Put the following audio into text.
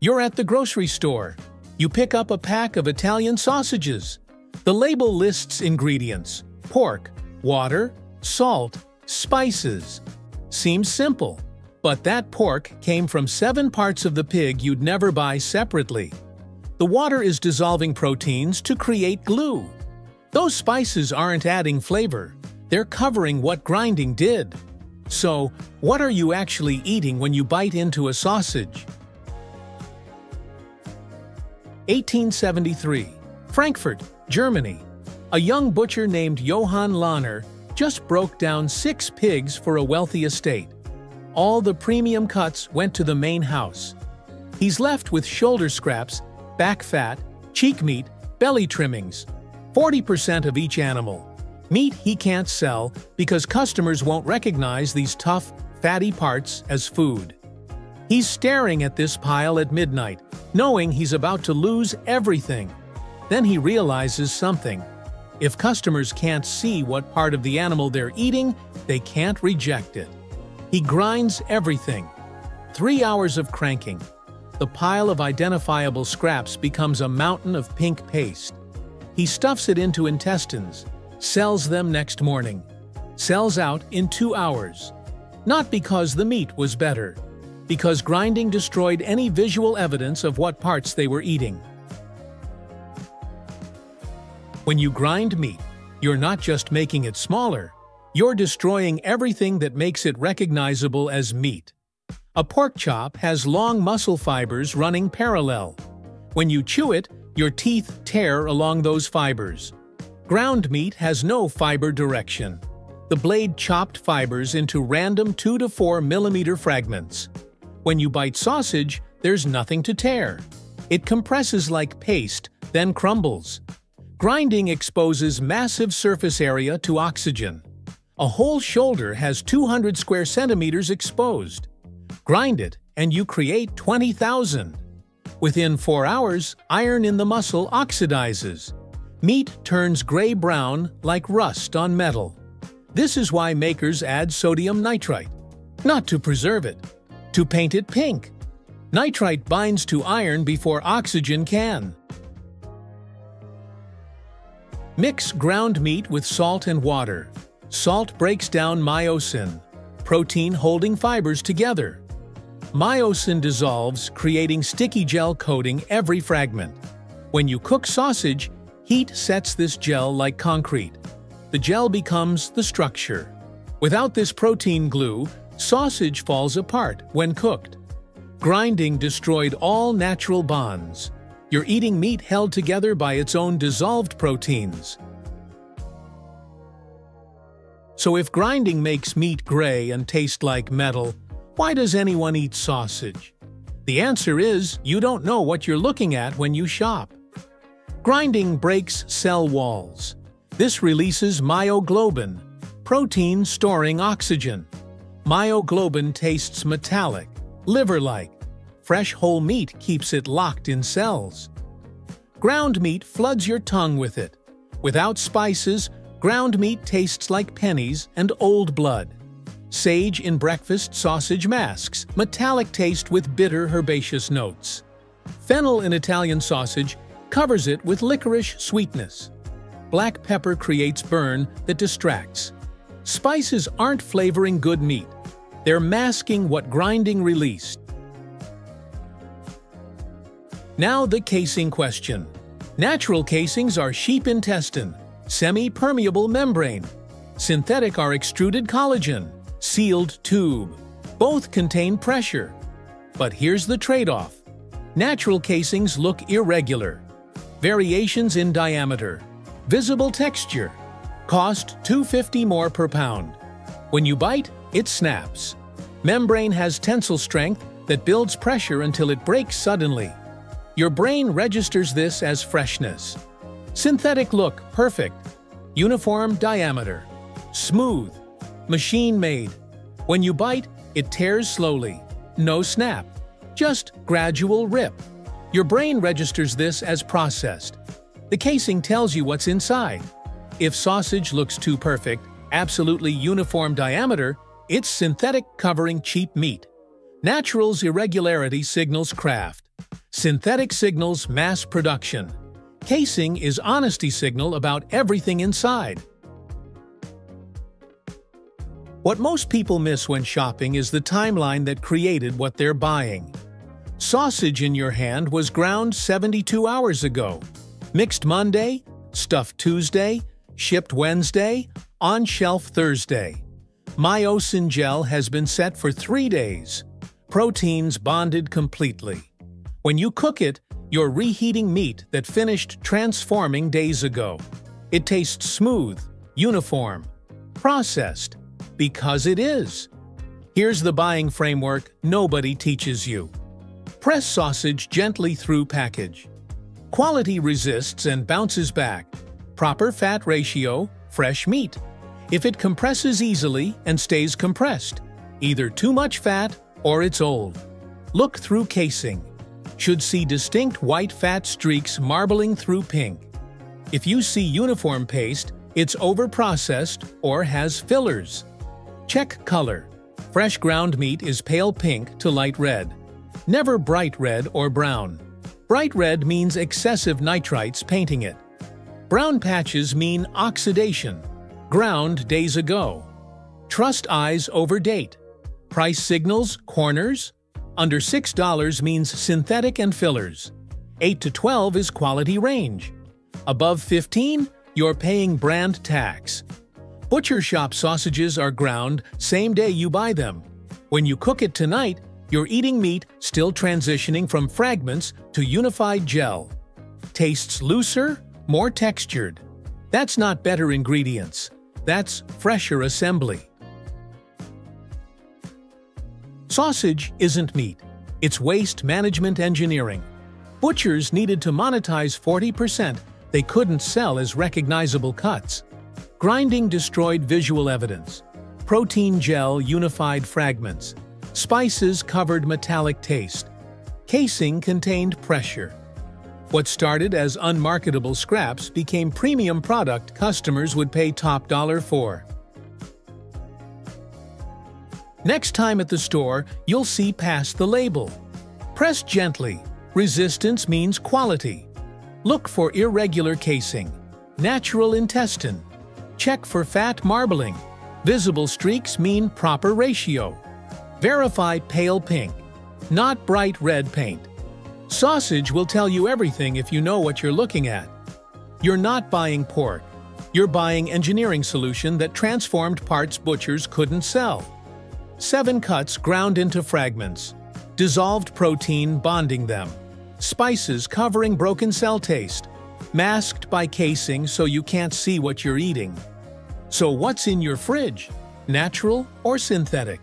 You're at the grocery store. You pick up a pack of Italian sausages. The label lists ingredients pork, water, salt, spices. Seems simple, but that pork came from seven parts of the pig you'd never buy separately. The water is dissolving proteins to create glue. Those spices aren't adding flavor, they're covering what grinding did. So, what are you actually eating when you bite into a sausage? 1873, Frankfurt, Germany. A young butcher named Johann Lahner just broke down six pigs for a wealthy estate. All the premium cuts went to the main house. He's left with shoulder scraps, back fat, cheek meat, belly trimmings, 40% of each animal. Meat he can't sell because customers won't recognize these tough, fatty parts as food. He's staring at this pile at midnight, knowing he's about to lose everything. Then he realizes something. If customers can't see what part of the animal they're eating, they can't reject it. He grinds everything. Three hours of cranking. The pile of identifiable scraps becomes a mountain of pink paste. He stuffs it into intestines, sells them next morning, sells out in two hours. Not because the meat was better, because grinding destroyed any visual evidence of what parts they were eating. When you grind meat, you're not just making it smaller, you're destroying everything that makes it recognizable as meat. A pork chop has long muscle fibers running parallel. When you chew it, your teeth tear along those fibers. Ground meat has no fiber direction. The blade chopped fibers into random 2 to 4 millimeter fragments. When you bite sausage, there's nothing to tear. It compresses like paste, then crumbles. Grinding exposes massive surface area to oxygen. A whole shoulder has 200 square centimeters exposed. Grind it, and you create 20,000. Within 4 hours, iron in the muscle oxidizes. Meat turns gray-brown like rust on metal. This is why makers add sodium nitrite. Not to preserve it, to paint it pink. Nitrite binds to iron before oxygen can. Mix ground meat with salt and water. Salt breaks down myosin, protein holding fibers together. Myosin dissolves, creating sticky gel coating every fragment. When you cook sausage, heat sets this gel like concrete. The gel becomes the structure. Without this protein glue, Sausage falls apart when cooked. Grinding destroyed all natural bonds. You're eating meat held together by its own dissolved proteins. So if grinding makes meat gray and taste like metal, why does anyone eat sausage? The answer is you don't know what you're looking at when you shop. Grinding breaks cell walls. This releases myoglobin, protein storing oxygen. Myoglobin tastes metallic, liver-like. Fresh whole meat keeps it locked in cells. Ground meat floods your tongue with it. Without spices, ground meat tastes like pennies and old blood. Sage in breakfast sausage masks, metallic taste with bitter herbaceous notes. Fennel in Italian sausage covers it with licorice sweetness. Black pepper creates burn that distracts. Spices aren't flavoring good meat. They're masking what grinding released. Now the casing question. Natural casings are sheep intestine, semi-permeable membrane. Synthetic are extruded collagen, sealed tube. Both contain pressure. But here's the trade-off. Natural casings look irregular. Variations in diameter. Visible texture. Cost 250 more per pound. When you bite, it snaps. Membrane has tensile strength that builds pressure until it breaks suddenly. Your brain registers this as freshness. Synthetic look, perfect. Uniform diameter. Smooth. Machine-made. When you bite, it tears slowly. No snap. Just gradual rip. Your brain registers this as processed. The casing tells you what's inside. If sausage looks too perfect, absolutely uniform diameter, it's synthetic covering cheap meat. Natural's irregularity signals craft. Synthetic signals mass production. Casing is honesty signal about everything inside. What most people miss when shopping is the timeline that created what they're buying. Sausage in your hand was ground 72 hours ago. Mixed Monday, stuffed Tuesday, shipped Wednesday, on shelf Thursday. Myosin gel has been set for three days. Proteins bonded completely. When you cook it, you're reheating meat that finished transforming days ago. It tastes smooth, uniform, processed, because it is. Here's the buying framework nobody teaches you. Press sausage gently through package. Quality resists and bounces back. Proper fat ratio, fresh meat. If it compresses easily and stays compressed, either too much fat or it's old. Look through casing. Should see distinct white fat streaks marbling through pink. If you see uniform paste, it's overprocessed or has fillers. Check color. Fresh ground meat is pale pink to light red. Never bright red or brown. Bright red means excessive nitrites painting it. Brown patches mean oxidation, ground days ago. Trust eyes over date. Price signals, corners. Under $6 means synthetic and fillers. 8 to 12 is quality range. Above 15, you're paying brand tax. Butcher shop sausages are ground same day you buy them. When you cook it tonight, you're eating meat still transitioning from fragments to unified gel. Tastes looser, more textured. That's not better ingredients. That's fresher assembly. Sausage isn't meat. It's waste management engineering. Butchers needed to monetize 40% they couldn't sell as recognizable cuts. Grinding destroyed visual evidence. Protein gel unified fragments. Spices covered metallic taste. Casing contained pressure. What started as unmarketable scraps became premium product customers would pay top dollar for. Next time at the store, you'll see past the label. Press gently. Resistance means quality. Look for irregular casing. Natural intestine. Check for fat marbling. Visible streaks mean proper ratio. Verify pale pink, not bright red paint. Sausage will tell you everything if you know what you're looking at. You're not buying pork. You're buying engineering solution that transformed parts butchers couldn't sell. Seven cuts ground into fragments. Dissolved protein bonding them. Spices covering broken cell taste masked by casing so you can't see what you're eating. So what's in your fridge? Natural or synthetic?